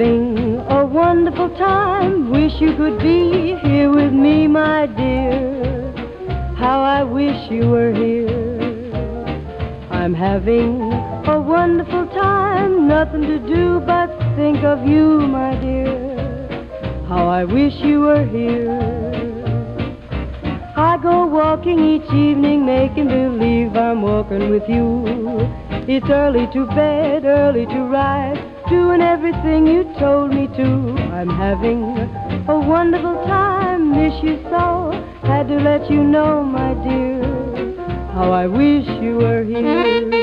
having a wonderful time. Wish you could be here with me, my dear. How I wish you were here. I'm having a wonderful time. Nothing to do but think of you, my dear. How I wish you were here. I go walking each evening, making believe I'm walking with you. It's early to bed, early to rise doing everything you told me to. I'm having a wonderful time, miss you so. Had to let you know, my dear, how I wish you were here.